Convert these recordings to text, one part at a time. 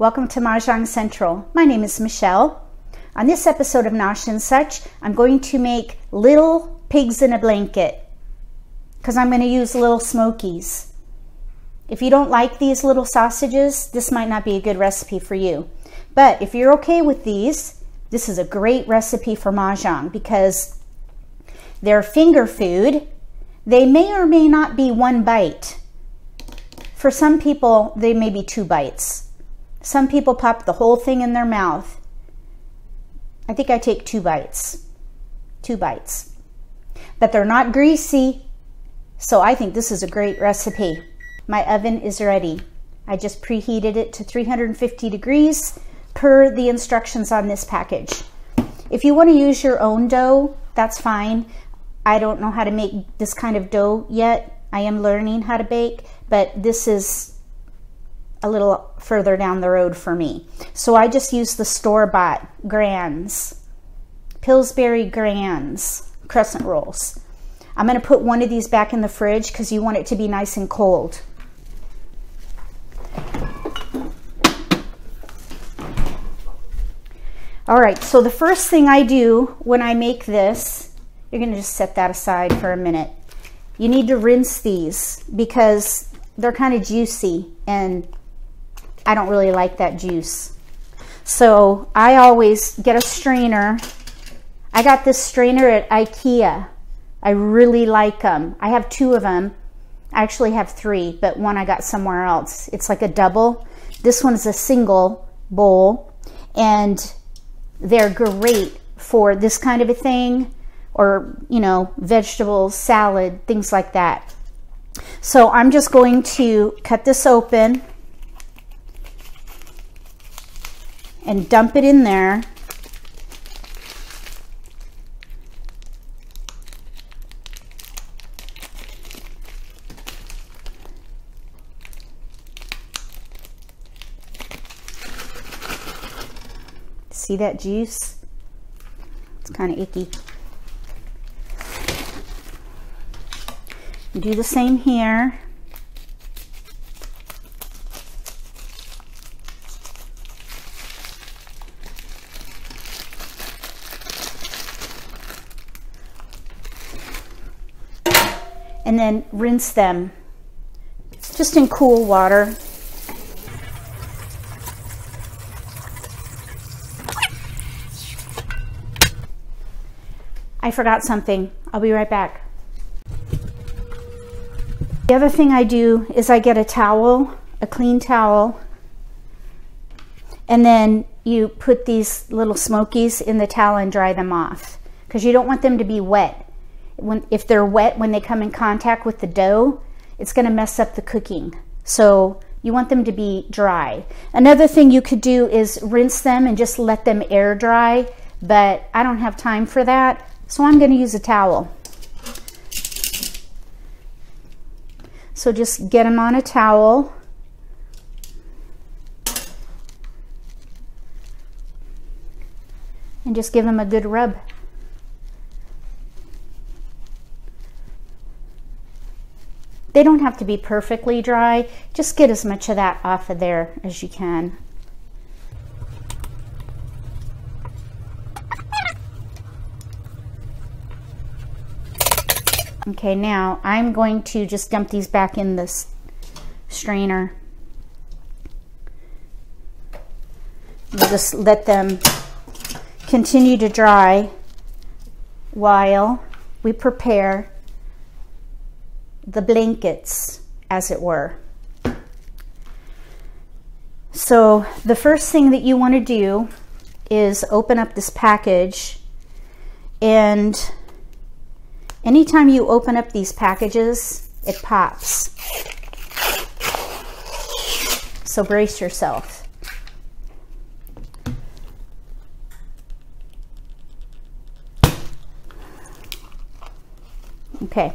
Welcome to Mahjong Central. My name is Michele. On this episode of Nosh and Such, I'm going to make little pigs in a blanket because I'm going to use little smokies. If you don't like these little sausages, this might not be a good recipe for you. But if you're okay with these, this is a great recipe for Mahjong because they're finger food. They may or may not be one bite. For some people, they may be two bites. Some people pop the whole thing in their mouth. I think I take two bites. Two bites. But they're not greasy, so I think this is a great recipe. My oven is ready. I just preheated it to 350 degrees per the instructions on this package. If you want to use your own dough, that's fine. I don't know how to make this kind of dough yet. I am learning how to bake, but this is a little further down the road for me. So I just use the store-bought Grands, Pillsbury Grands crescent rolls. I'm going to put one of these back in the fridge because you want it to be nice and cold. All right, so the first thing I do when I make this, you're going to just set that aside for a minute. You need to rinse these because they're kind of juicy and I don't really like that juice. So I always get a strainer. I got this strainer at Ikea. I really like them. I have two of them. I actually have three, but one I got somewhere else. It's like a double. This one is a single bowl, and they're great for this kind of a thing, or, you know, vegetables, salad, things like that. So I'm just going to cut this open and dump it in there. See that juice? It's kind of icky. Do the same here. Then rinse them just in cool water. I forgot something. I'll be right back. The other thing I do is I get a towel, a clean towel, and then you put these little smokies in the towel and dry them off because you don't want them to be wet when, if they're wet when they come in contact with the dough, it's going to mess up the cooking. So you want them to be dry. Another thing you could do is rinse them and just let them air dry, but I don't have time for that, so I'm going to use a towel. So just get them on a towel. And just give them a good rub. They don't have to be perfectly dry. Just get as much of that off of there as you can. Okay, now I'm going to just dump these back in this strainer. We'll just let them continue to dry while we prepare the blankets, as it were. So the first thing that you want to do is open up this package and anytime you open up these packages, it pops. So brace yourself. Okay.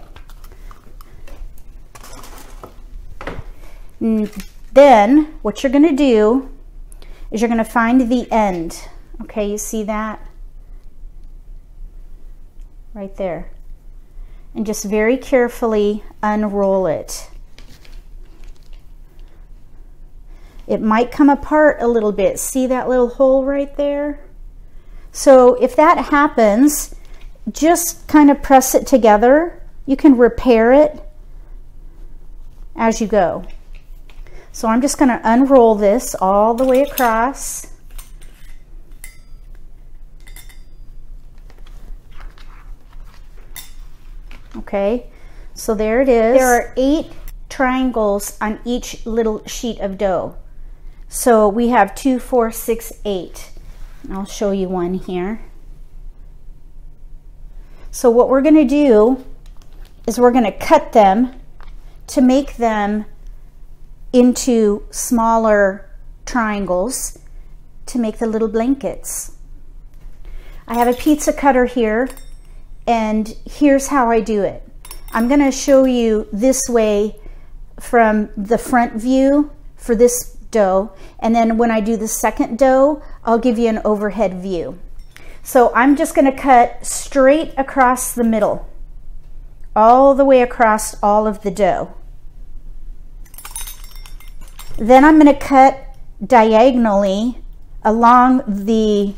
Mm, then what you're going to do is you're going to find the end. Okay, you see that? Right there. And just very carefully unroll it. It might come apart a little bit. See that little hole right there? So if that happens, just kind of press it together. You can repair it as you go. So I'm just going to unroll this all the way across. Okay, so there it is. There are eight triangles on each little sheet of dough. So we have two, four, six, eight. I'll show you one here. So what we're going to do is we're going to cut them to make them into smaller triangles to make the little blankets. I have a pizza cutter here and here's how I do it. I'm going to show you this way from the front view for this dough and then when I do the second dough I'll give you an overhead view. So I'm just going to cut straight across the middle all the way across all of the dough. Then I'm going to cut diagonally along the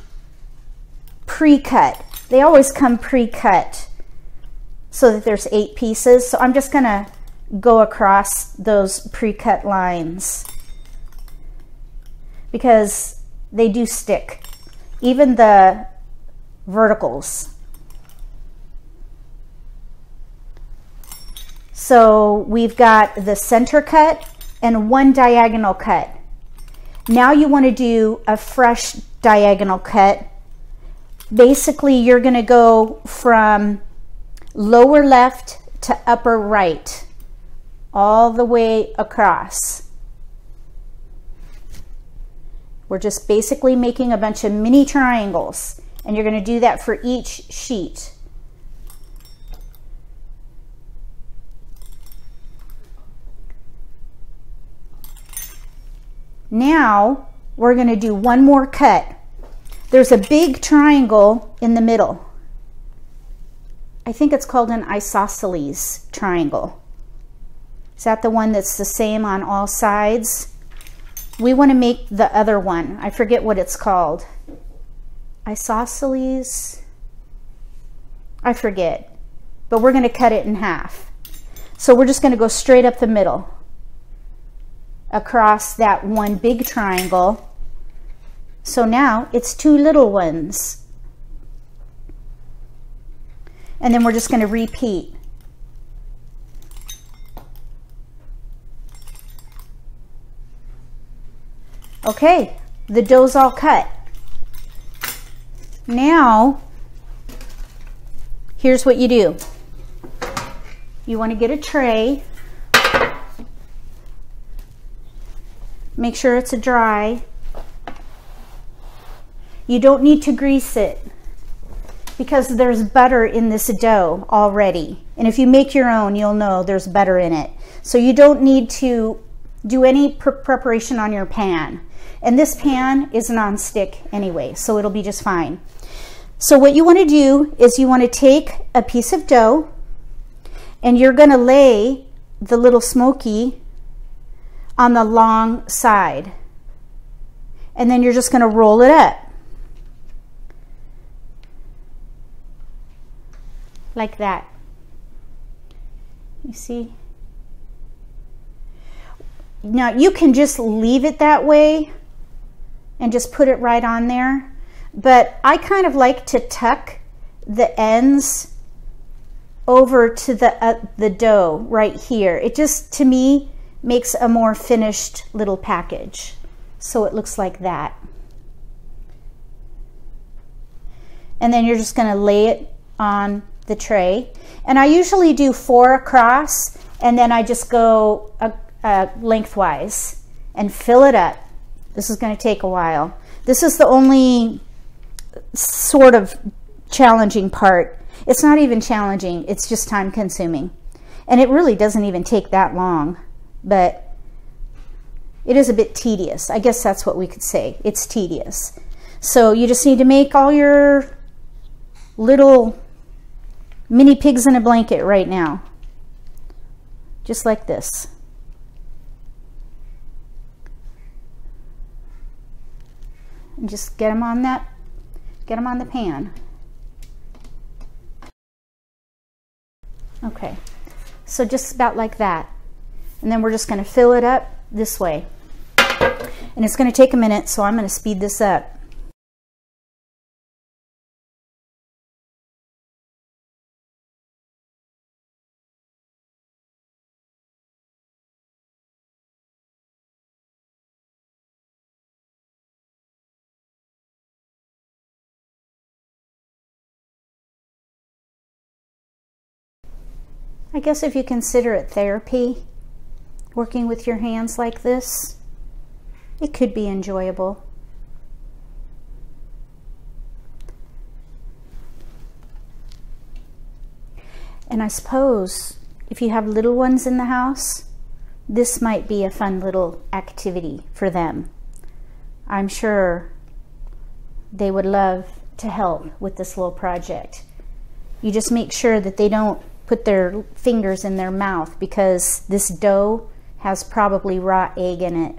pre-cut. They always come pre-cut so that there's eight pieces. So I'm just going to go across those pre-cut lines because they do stick. Even the verticals. So we've got the center cut and one diagonal cut. Now you want to do a fresh diagonal cut. Basically, you're going to go from lower left to upper right, all the way across. We're just basically making a bunch of mini triangles, and you're going to do that for each sheet. Now we're going to do one more cut. There's a big triangle in the middle. I think it's called an isosceles triangle. Is that the one that's the same on all sides? We want to make the other one. I forget what it's called. Isosceles? I forget. But we're going to cut it in half. So we're just going to go straight up the middle across that one big triangle. So now it's two little ones. And then we're just going to repeat. Okay, the dough's all cut. Now, here's what you do. You want to get a tray Make sure it's a dry. You don't need to grease it because there's butter in this dough already. And if you make your own, you'll know there's butter in it. So you don't need to do any pre preparation on your pan. And this pan is non-stick anyway, so it'll be just fine. So what you want to do is you want to take a piece of dough and you're going to lay the little smoky on the long side. And then you're just going to roll it up. Like that. You see? Now you can just leave it that way and just put it right on there. But I kind of like to tuck the ends over to the, uh, the dough right here. It just, to me, makes a more finished little package. So it looks like that. And then you're just going to lay it on the tray. And I usually do four across and then I just go uh, uh, lengthwise and fill it up. This is going to take a while. This is the only sort of challenging part. It's not even challenging, it's just time consuming. And it really doesn't even take that long but it is a bit tedious. I guess that's what we could say. It's tedious. So you just need to make all your little mini pigs in a blanket right now. Just like this. and just get them on that, get them on the pan. Okay, so just about like that. And then we're just gonna fill it up this way. And it's gonna take a minute, so I'm gonna speed this up. I guess if you consider it therapy, working with your hands like this, it could be enjoyable. And I suppose if you have little ones in the house, this might be a fun little activity for them. I'm sure they would love to help with this little project. You just make sure that they don't put their fingers in their mouth because this dough has probably raw egg in it.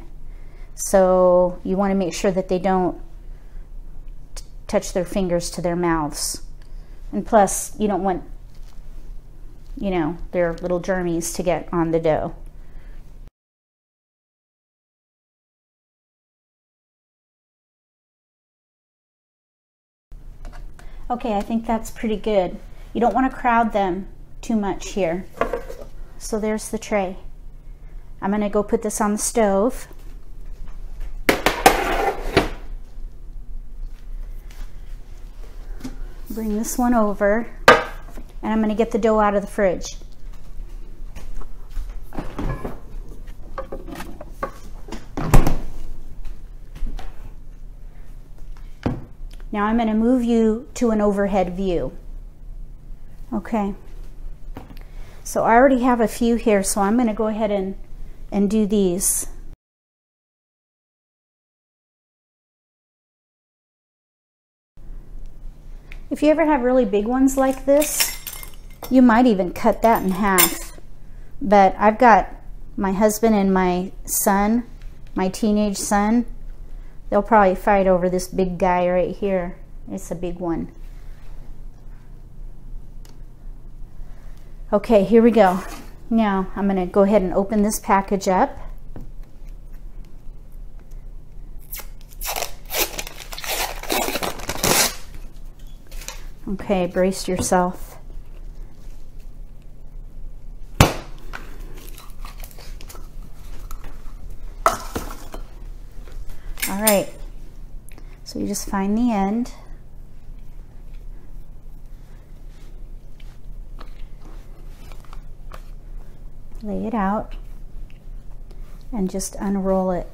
So you want to make sure that they don't touch their fingers to their mouths. And plus, you don't want, you know, their little germies to get on the dough. Okay, I think that's pretty good. You don't want to crowd them too much here. So there's the tray. I'm going to go put this on the stove. Bring this one over and I'm going to get the dough out of the fridge. Now I'm going to move you to an overhead view. Okay. So I already have a few here, so I'm going to go ahead and, and do these. If you ever have really big ones like this, you might even cut that in half. But I've got my husband and my son, my teenage son, they'll probably fight over this big guy right here. It's a big one. Okay, here we go. Now I'm going to go ahead and open this package up. Okay, brace yourself. All right, so you just find the end. Lay it out and just unroll it.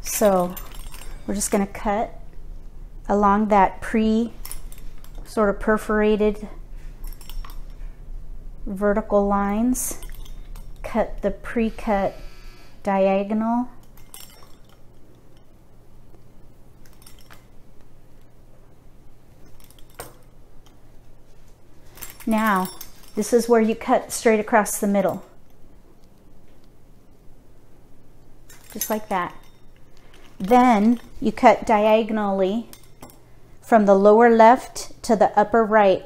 So we're just going to cut along that pre sort of perforated vertical lines, cut the pre-cut diagonal Now, this is where you cut straight across the middle. Just like that. Then you cut diagonally from the lower left to the upper right.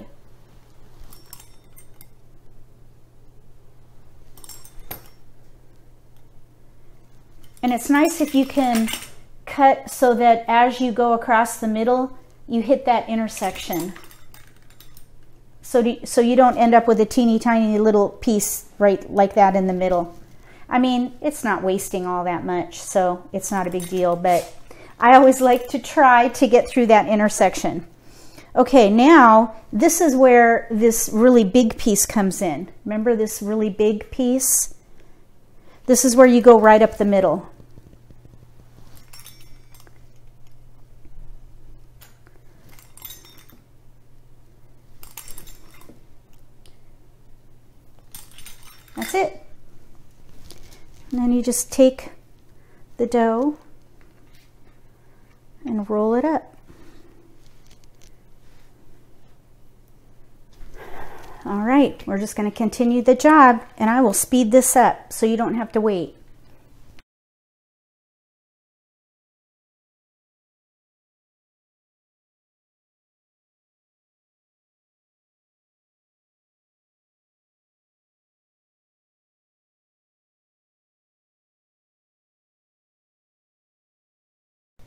And it's nice if you can cut so that as you go across the middle, you hit that intersection so, do, so you don't end up with a teeny tiny little piece right like that in the middle. I mean, it's not wasting all that much, so it's not a big deal, but I always like to try to get through that intersection. Okay, now this is where this really big piece comes in. Remember this really big piece? This is where you go right up the middle. That's it. And then you just take the dough and roll it up. All right, we're just going to continue the job and I will speed this up so you don't have to wait.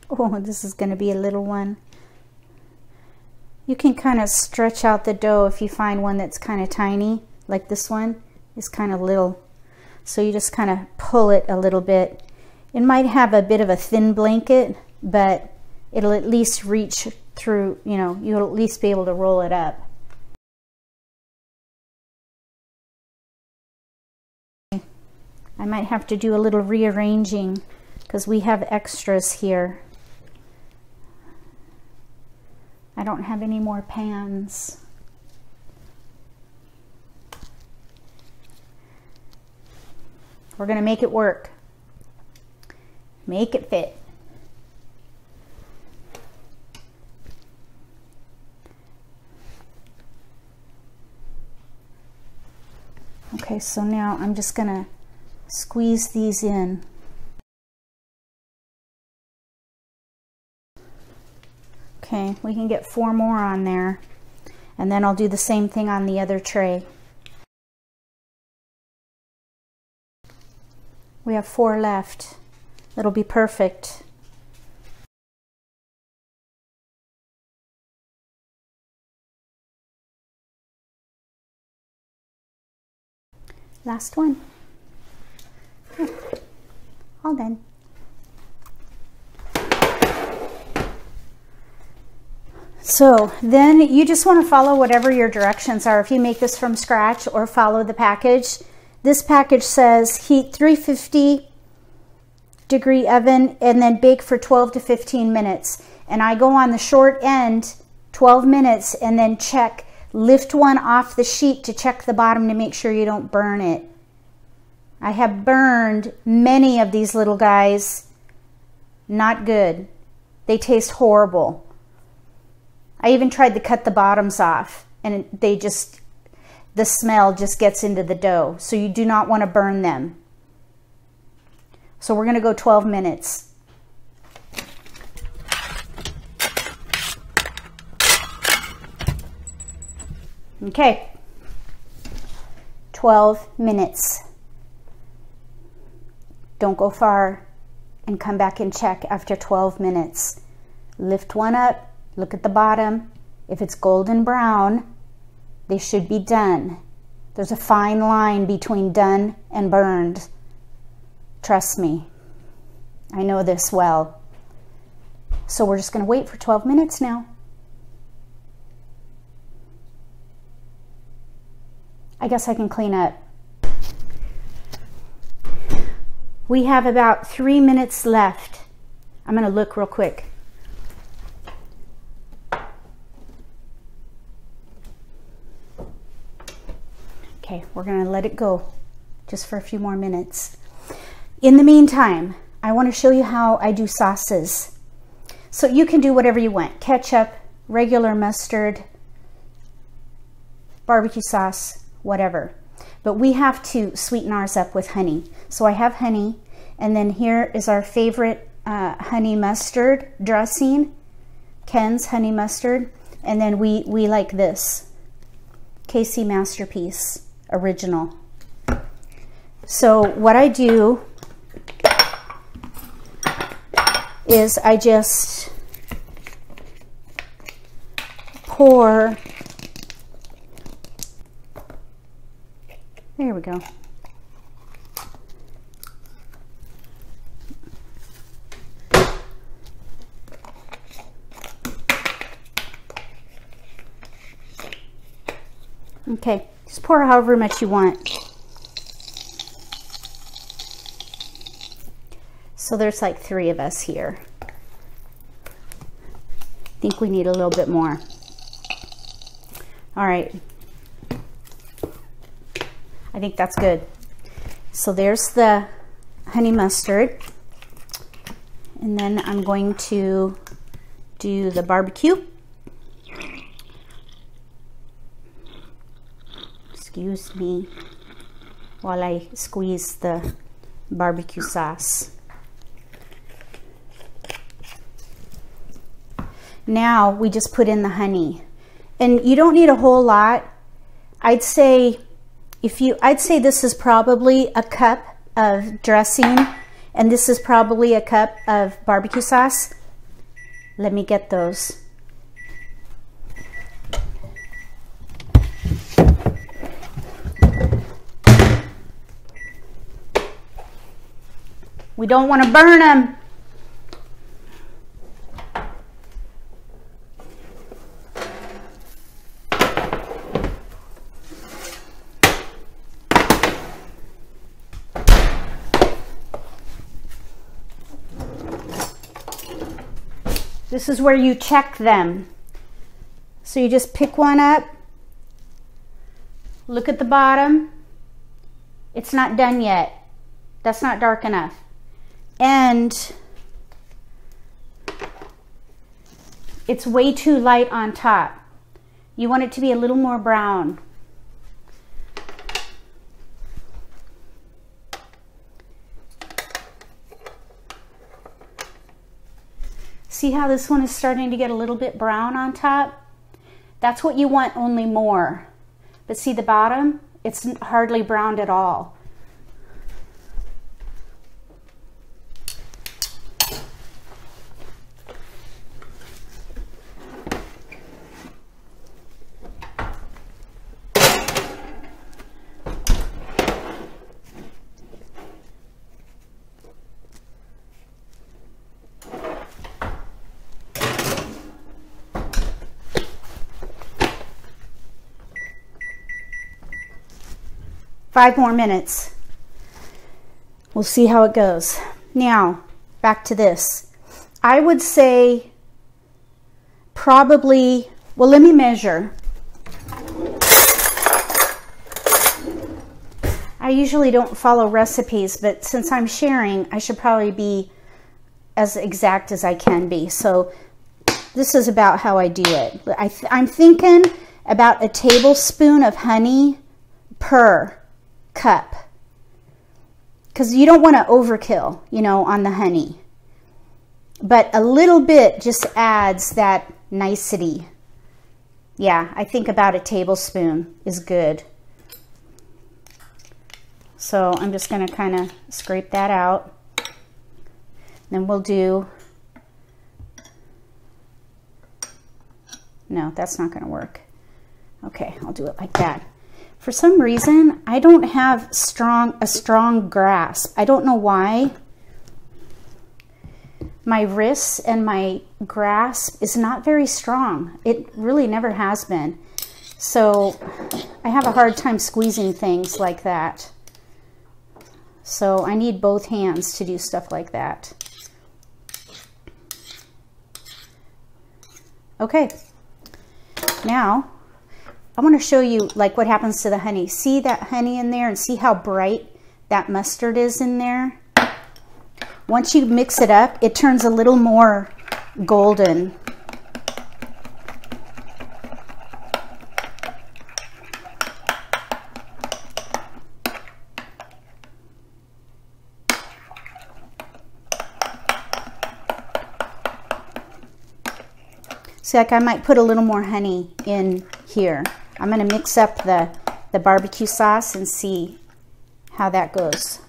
Oh, this is going to be a little one. You can kind of stretch out the dough if you find one that's kind of tiny, like this one is kind of little. So you just kind of pull it a little bit. It might have a bit of a thin blanket, but it'll at least reach through, you know, you'll at least be able to roll it up. I might have to do a little rearranging because we have extras here. I don't have any more pans. We're going to make it work. Make it fit. Okay, so now I'm just going to squeeze these in. Okay, we can get four more on there. And then I'll do the same thing on the other tray. We have four left. It'll be perfect. Last one. All done. So then you just want to follow whatever your directions are. If you make this from scratch or follow the package, this package says heat 350 degree oven and then bake for 12 to 15 minutes. And I go on the short end 12 minutes and then check, lift one off the sheet to check the bottom to make sure you don't burn it. I have burned many of these little guys. Not good. They taste horrible. I even tried to cut the bottoms off and they just the smell just gets into the dough. So you do not want to burn them. So we're going to go 12 minutes. Okay. 12 minutes. Don't go far and come back and check after 12 minutes. Lift one up, look at the bottom. If it's golden brown, they should be done. There's a fine line between done and burned. Trust me. I know this well. So we're just going to wait for 12 minutes now. I guess I can clean up. We have about three minutes left. I'm going to look real quick. Okay, we're to let it go just for a few more minutes. In the meantime, I want to show you how I do sauces. So you can do whatever you want. Ketchup, regular mustard, barbecue sauce, whatever. But we have to sweeten ours up with honey. So I have honey, and then here is our favorite uh, honey mustard dressing, Ken's honey mustard. And then we, we like this, KC Masterpiece original. So what I do is I just pour, there we go. Okay. Just pour however much you want. So there's like three of us here. I think we need a little bit more. All right. I think that's good. So there's the honey mustard. And then I'm going to do the barbecue. Excuse me while I squeeze the barbecue sauce. Now we just put in the honey. And you don't need a whole lot. I'd say if you I'd say this is probably a cup of dressing and this is probably a cup of barbecue sauce. Let me get those. We don't want to burn them. This is where you check them. So you just pick one up, look at the bottom. It's not done yet. That's not dark enough and it's way too light on top. You want it to be a little more brown. See how this one is starting to get a little bit brown on top? That's what you want only more. But see the bottom? It's hardly browned at all. Five more minutes. We'll see how it goes. Now, back to this. I would say probably, well, let me measure. I usually don't follow recipes, but since I'm sharing, I should probably be as exact as I can be. So this is about how I do it. I am thinking about a tablespoon of honey per cup because you don't want to overkill, you know, on the honey. But a little bit just adds that nicety. Yeah, I think about a tablespoon is good. So I'm just going to kind of scrape that out. Then we'll do, no, that's not going to work. Okay, I'll do it like that. For some reason, I don't have strong a strong grasp. I don't know why. My wrists and my grasp is not very strong. It really never has been. So I have a hard time squeezing things like that. So I need both hands to do stuff like that. Okay, now I want to show you like what happens to the honey. See that honey in there and see how bright that mustard is in there? Once you mix it up, it turns a little more golden. See, like I might put a little more honey in here. I'm going to mix up the, the barbecue sauce and see how that goes.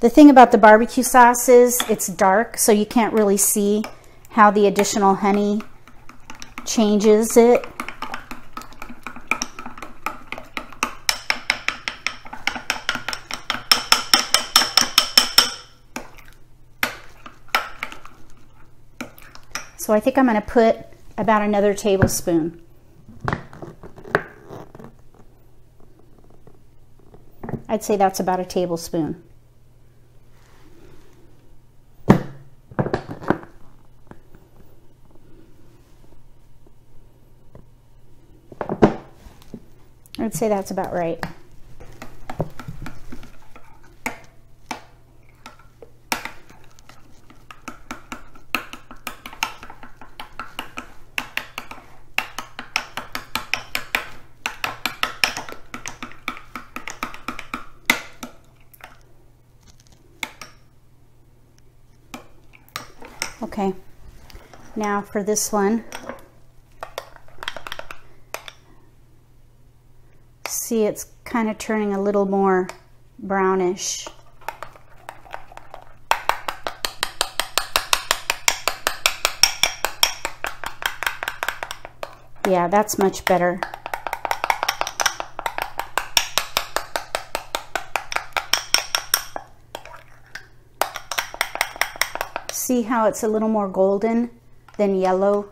The thing about the barbecue sauce is it's dark, so you can't really see how the additional honey changes it. So I think I'm going to put about another tablespoon. I'd say that's about a tablespoon. I'd say that's about right. now for this one. See, it's kind of turning a little more brownish. Yeah, that's much better. See how it's a little more golden? Than yellow?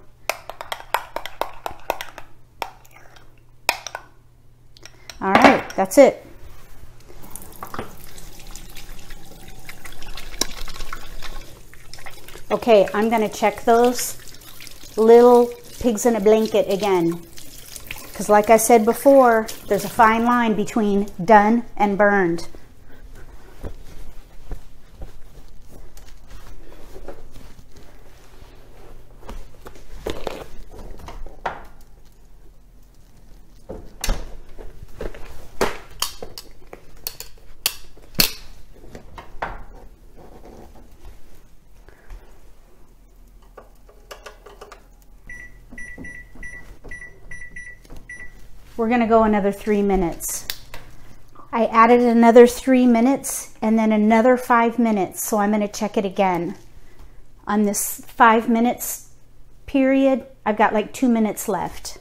All right, that's it. Okay, I'm gonna check those little pigs in a blanket again. Because like I said before, there's a fine line between done and burned. We're gonna go another three minutes. I added another three minutes and then another five minutes, so I'm gonna check it again. On this five minutes period, I've got like two minutes left.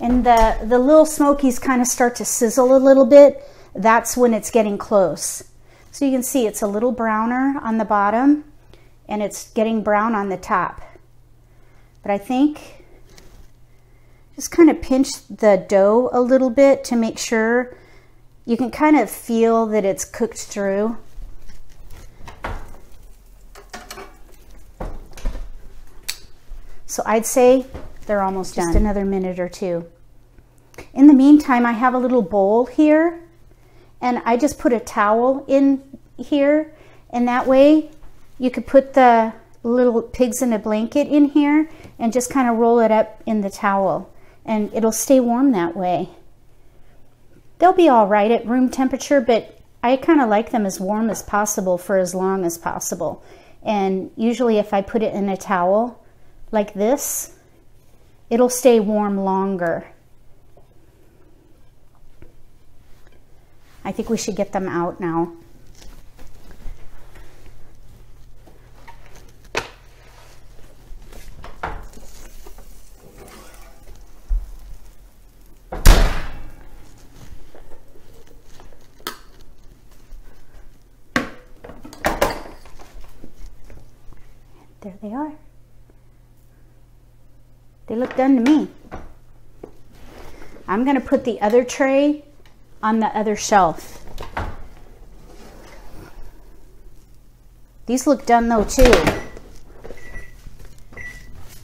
And the, the little smokies kind of start to sizzle a little bit. That's when it's getting close. So you can see it's a little browner on the bottom and it's getting brown on the top. But I think just kind of pinch the dough a little bit to make sure you can kind of feel that it's cooked through. So I'd say they're almost just done. another minute or two. In the meantime, I have a little bowl here and I just put a towel in here and that way you could put the little pigs in a blanket in here and just kind of roll it up in the towel and it'll stay warm that way. They'll be all right at room temperature, but I kind of like them as warm as possible for as long as possible. And usually if I put it in a towel like this, it'll stay warm longer. I think we should get them out now. There they are. They look done to me. I'm going to put the other tray on the other shelf. These look done though too.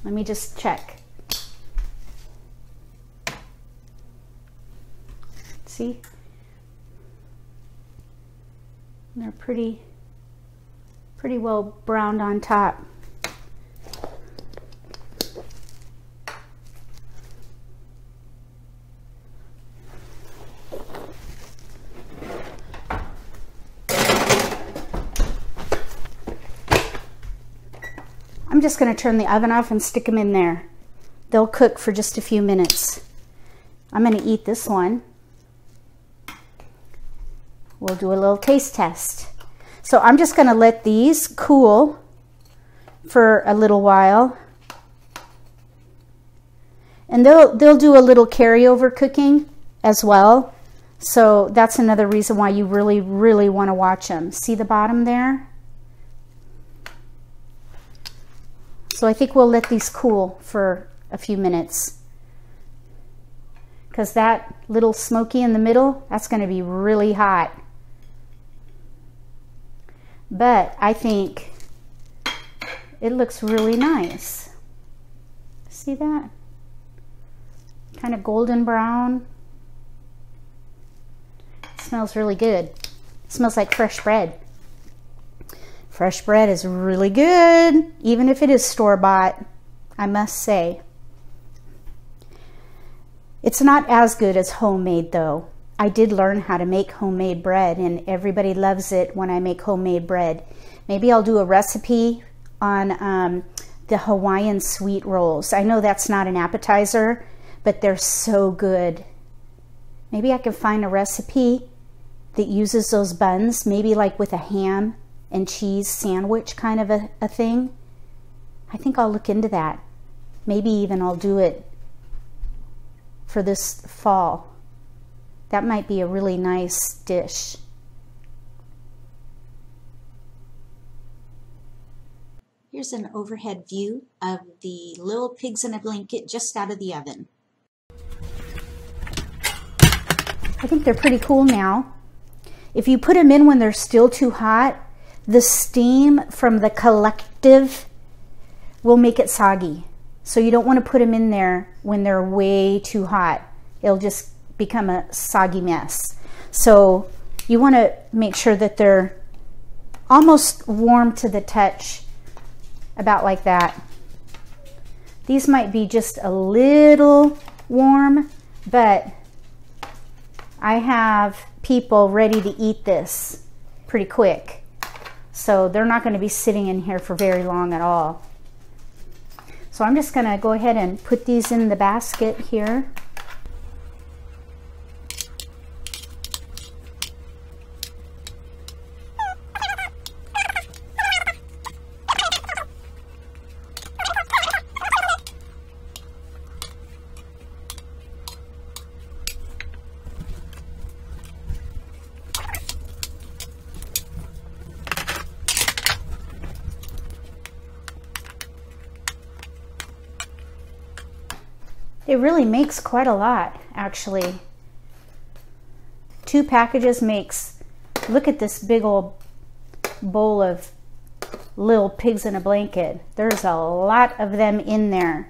Let me just check. See? They're pretty, pretty well browned on top. Just going to turn the oven off and stick them in there. They'll cook for just a few minutes. I'm going to eat this one. We'll do a little taste test. So I'm just going to let these cool for a little while. And they'll, they'll do a little carryover cooking as well. So that's another reason why you really, really want to watch them. See the bottom there? So I think we'll let these cool for a few minutes because that little smoky in the middle, that's going to be really hot. But I think it looks really nice. See that? Kind of golden brown. It smells really good. It smells like fresh bread. Fresh bread is really good, even if it is store-bought, I must say. It's not as good as homemade though. I did learn how to make homemade bread and everybody loves it when I make homemade bread. Maybe I'll do a recipe on um, the Hawaiian sweet rolls. I know that's not an appetizer, but they're so good. Maybe I can find a recipe that uses those buns, maybe like with a ham and cheese sandwich kind of a, a thing. I think I'll look into that. Maybe even I'll do it for this fall. That might be a really nice dish. Here's an overhead view of the little pigs in a blanket just out of the oven. I think they're pretty cool now. If you put them in when they're still too hot, the steam from the collective will make it soggy. So you don't want to put them in there when they're way too hot. It'll just become a soggy mess. So you want to make sure that they're almost warm to the touch, about like that. These might be just a little warm, but I have people ready to eat this pretty quick. So they're not going to be sitting in here for very long at all. So I'm just going to go ahead and put these in the basket here. It really makes quite a lot, actually. Two packages makes, look at this big old bowl of little pigs in a blanket. There's a lot of them in there.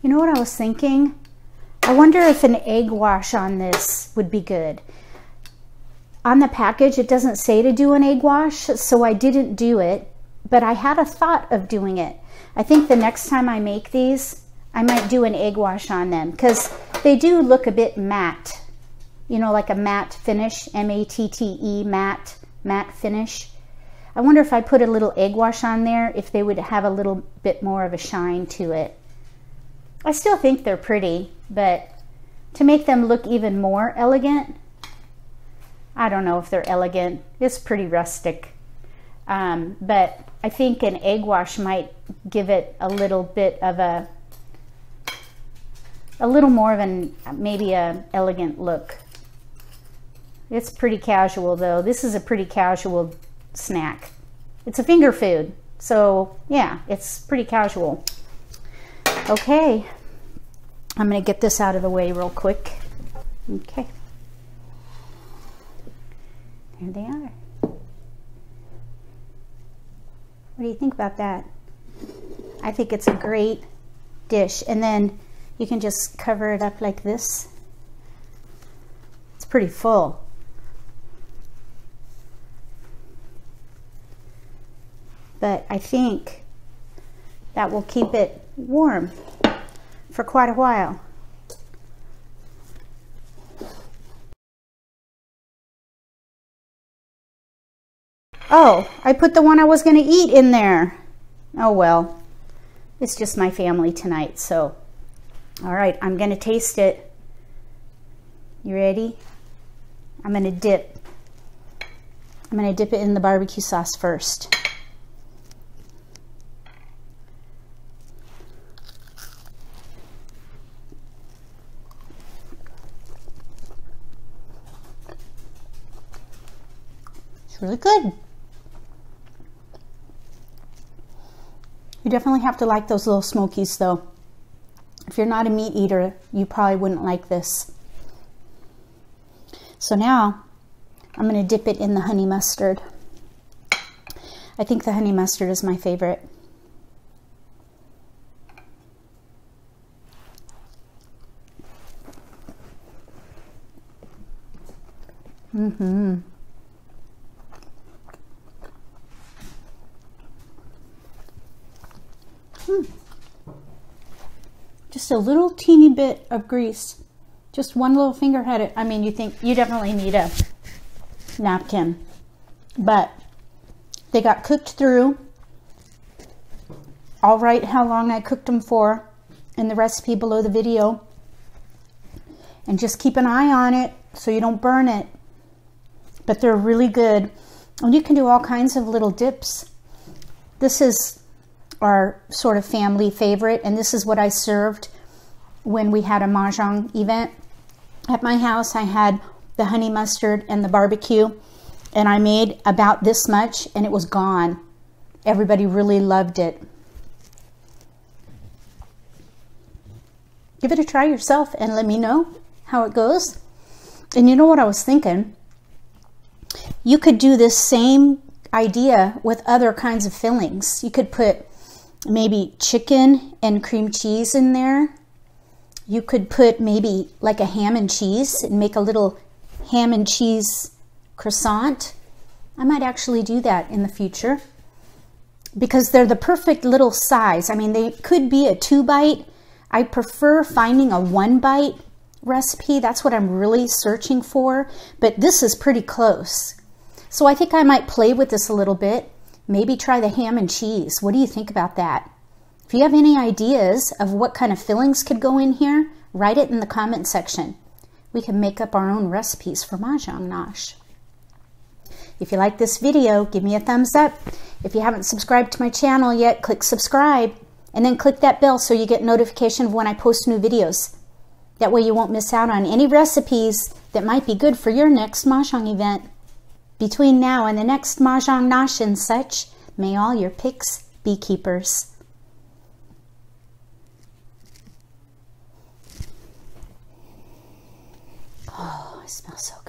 You know what I was thinking? I wonder if an egg wash on this would be good. On the package, it doesn't say to do an egg wash, so I didn't do it but I had a thought of doing it. I think the next time I make these, I might do an egg wash on them because they do look a bit matte, you know, like a matte finish, M-A-T-T-E, matte, matte finish. I wonder if I put a little egg wash on there, if they would have a little bit more of a shine to it. I still think they're pretty, but to make them look even more elegant, I don't know if they're elegant. It's pretty rustic. Um, but I think an egg wash might give it a little bit of a, a little more of an, maybe a elegant look. It's pretty casual though. This is a pretty casual snack. It's a finger food. So yeah, it's pretty casual. Okay, I'm gonna get this out of the way real quick. Okay. There they are. What do you think about that? I think it's a great dish. And then you can just cover it up like this. It's pretty full. But I think that will keep it warm for quite a while. Oh, I put the one I was going to eat in there. Oh well, it's just my family tonight, so. All right, I'm going to taste it. You ready? I'm going to dip. I'm going to dip it in the barbecue sauce first. It's really good. You definitely have to like those little smokies though. If you're not a meat eater, you probably wouldn't like this. So now I'm going to dip it in the honey mustard. I think the honey mustard is my favorite. Mm-hmm. Hmm. Just a little teeny bit of grease. Just one little finger had it. I mean, you think you definitely need a napkin, but they got cooked through. I'll write how long I cooked them for in the recipe below the video. And just keep an eye on it so you don't burn it. But they're really good. And you can do all kinds of little dips. This is our sort of family favorite, and this is what I served when we had a Mahjong event. At my house, I had the honey mustard and the barbecue, and I made about this much, and it was gone. Everybody really loved it. Give it a try yourself and let me know how it goes. And you know what I was thinking? You could do this same idea with other kinds of fillings. You could put maybe chicken and cream cheese in there. You could put maybe like a ham and cheese and make a little ham and cheese croissant. I might actually do that in the future because they're the perfect little size. I mean, they could be a two bite. I prefer finding a one bite recipe. That's what I'm really searching for, but this is pretty close. So I think I might play with this a little bit. Maybe try the ham and cheese. What do you think about that? If you have any ideas of what kind of fillings could go in here, write it in the comment section. We can make up our own recipes for Mahjong Nosh. If you like this video, give me a thumbs up. If you haven't subscribed to my channel yet, click subscribe and then click that bell so you get notification of when I post new videos. That way you won't miss out on any recipes that might be good for your next Mahjong event. Between now and the next Mahjong Nosh and such, may all your picks be keepers. Oh, it smells so.